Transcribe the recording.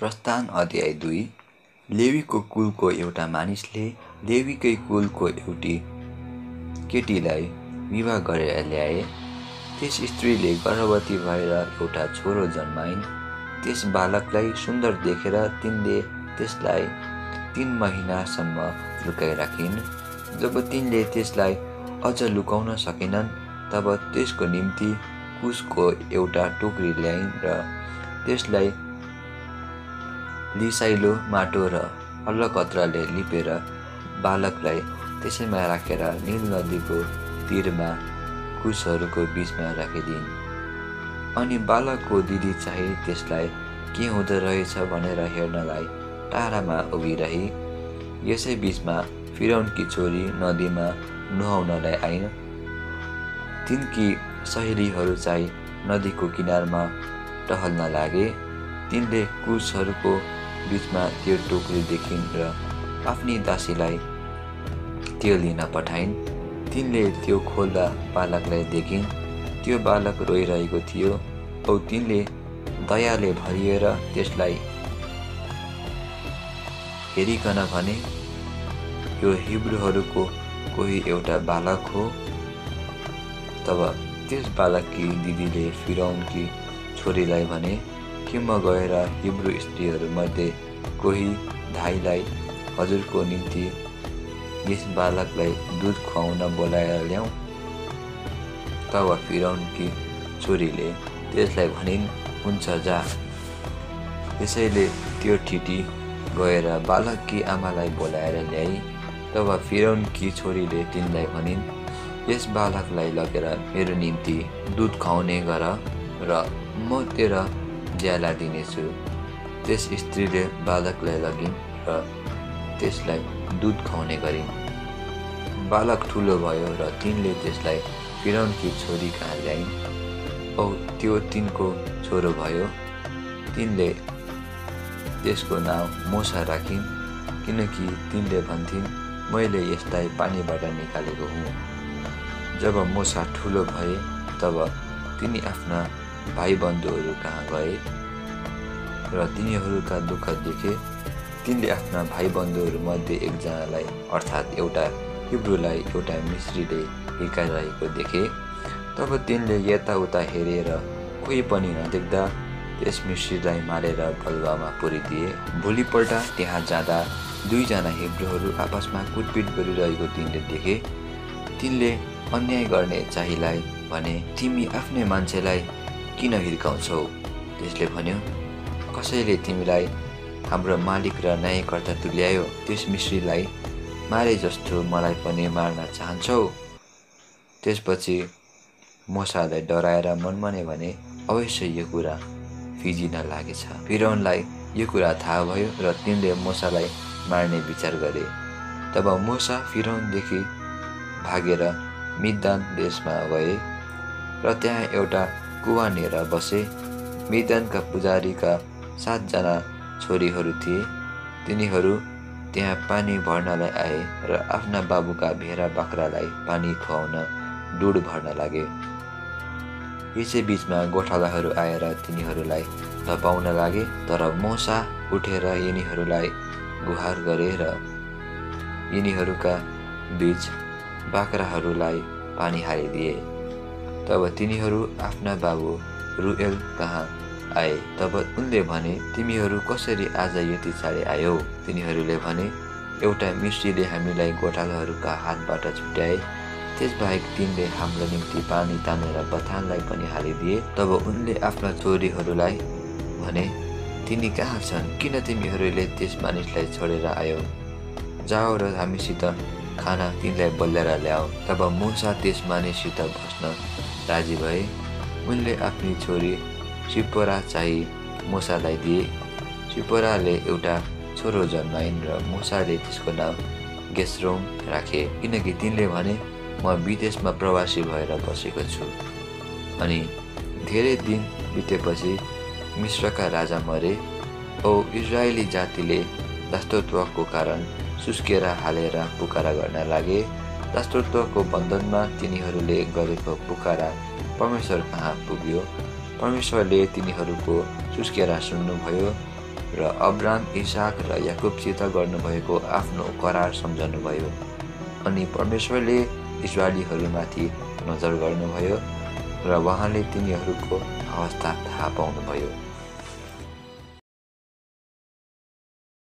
प्रस्थान अध्याय दुई। लेवीको कुलको एउटा मानिसले लेवीकै कुलको एउटी केटीलाई विवाह गरेर ल्याए। त्यस स्त्रीले गर्भवती भएर एउटा छोरो जन्माइन्। त्यस बालकलाई सुन्दर देखेर तिनले त्यसलाई तिन महिनासम्म लुकाइराखिन्। जब तिनले त्यसलाई अझ लुकाउन सकेनन् तब त्यसको निम्ति कुसको एउटा टोकरी ल्याइन् र त्यसलाई लिसाइलो माटो र अलकत्रले लिपेर बालकलाई त्यसैमा राखेर निल नदीको तीरमा कुसहरूको बिचमा राखिदिन् अनि बालकको दिदी चाहिँ त्यसलाई के हुँदो रहेछ भनेर हेर्नलाई टाढामा उभिरही। यसै बिचमा फिरौनकी छोरी नदीमा नुहाउनलाई आइन्। तिनकी सहेलीहरू चाहिँ नदीको किनारमा टहल्न लागे। तिनले कुसहरूको बिचमा त्यो टोकरी देखिन् र आफ्नी दासीलाई त्यो लिन पठाइन्। तिनले त्यो खोल्दा बालकलाई देखिन्। त्यो बालक रोइरहेको थियो। औ तिनले दयाले भरिएर त्यसलाई हेरिकन भने यो हिब्रूहरूको कोही एउटा बालक हो। तब त्यस बालककी दिदीले फिराउनकी छोरीलाई भने के म गएर हिब्रू स्त्रीहरूमध्ये कोही धाईलाई हजुरको निम्ति यस बालकलाई दुध खुवाउन बोलाएर ल्याउँ। तब फिराउनकी छोरीले त्यसलाई भनिन् हुन्छ जा। त्यसैले त्यो ठिटी गएर बालककी आमालाई बोलाएर ल्याई। तब फिरौनकी छोरीले तिनलाई भनिन् यस बालकलाई लगेर मेरो निम्ति दुध खुवाउने गर र म तेरो ज्याला दिनेछु। त्यस स्त्रीले बालकलाई लगिन् र त्यसलाई दुध खुवाउने गरिन् बालक ठुलो भयो र तिनले त्यसलाई फिरौनकी छोरी कहाँ ल्याइन्? औ त्यो तिनको छोरो भयो। तिनले त्यसको नाउँ मोसा राखिन् किनकि तिनले भन्थिन् मैले यसलाई पानीबाट निकालेको हुँ। जब मोसा ठुलो भए तब तिनी आफ्ना भाइबन्धुहरू कहाँ गए र तिनीहरूका दुःख देखे तिनले आफ्ना भाइबन्धुहरूमध्ये एकजनालाई अर्थात् एउटा हिब्रूलाई एउटा मिश्रीले हिर्काइरहेको देखे। तब तिनले यताउता हेरेर कोही पनि नदेख्दा त्यस मिश्रीलाई मारेर बलुवामा पुरिदिए। भोलिपल्ट त्यहाँ जाँदा दुईजना हिब्रूहरू आपसमा कुटपिट गरिरहेको तिनले देखे। तिनले अन्याय गर्ने चाहिलाई भने तिमी आफ्नै मान्छेलाई किन हिर्काउँछौ? त्यसले भन्यो कसैले तिमीलाई हाम्रो मालिक र न्यायकर्ता तुल्यायो त्यस मिश्रीलाई मारे जस्तो मलाई पनि मार्न चाहन्छौ। त्यसपछि मोसालाई डराएर मनमने भने अवश्य यो कुरा फिजिन लागेछ। फिरौनलाई यो कुरा थाहा भयो र तिनले मोसालाई मार्ने विचार गरे। तब मोसा फिरौनदेखि भागेर मिदान देशमा गए र त्यहाँ एउटा कुवानेर बसे। मिदानका पुजारीका सातजना छोरीहरू थिए। तिनीहरू त्यहाँ पानी भर्नलाई आए र आफ्ना बाबुका भेडा बाख्रालाई पानी खुवाउन डुड भर्न लागे। यसै बिचमा गोठालाहरू आएर तिनीहरूलाई धपाउन लागे तर मोसा उठेर यिनीहरूलाई गुहार गरे र यिनीहरूका बिच बाख्राहरूलाई पानी हालिदिए। तब तिनीहरू आफ्ना बाबु रुएल कहाँ आए? तब उनले भने तिमीहरू कसरी आज यति चाँडै आयौ? तिनीहरूले भने एउटा मिस्टीले हामीलाई गोठालाहरूका हातबाट छुट्याए। त्यसबाहेक तिनले हाम्रो निम्ति पानी तानेर बथानलाई पनि हालिदिए तब उनले आफ्ना छोरीहरूलाई भने तिनी कहाँ छन्? किन तिमीहरूले त्यस मानिसलाई छोडेर आयौ? जाओ र हामीसित खाना तिनलाई बोलेर ल्याऊ तब मुसा त्यस मानिससित बस्न राजी भए उनले आफ्नी छोरी सिपोरा चाहिँ मुसालाई दिए। सिपोराले एउटा छोरो जन्माइन् र मुसाले त्यसको नाम गेस्रोम राखे। किनकि तिनले भने म विदेशमा प्रवासी भएर बसेको छु। अनि धेरै दिन बितेपछि मिश्रका राजा मरे। औ इजरायली जातिले दास्तत्वको कारण सुस्केर हालेर पुकारा गर्न लागे। दास्तत्वको बन्धनमा तिनीहरूले गरेको पुकारा परमेश्वर कहाँ पुग्यो। परमेश्वरले तिनीहरूको सुस्केरा सुन्नुभयो र अब्राम इसाक र याकुबसित गर्नुभएको आफ्नो करार सम्झनुभयो अनि परमेश्वरले इजरायलीहरूमाथि नजर गर्नुभयो र उहाँले तिनीहरूको अवस्था थाहा पाउनुभयो।